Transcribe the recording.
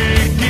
weekend.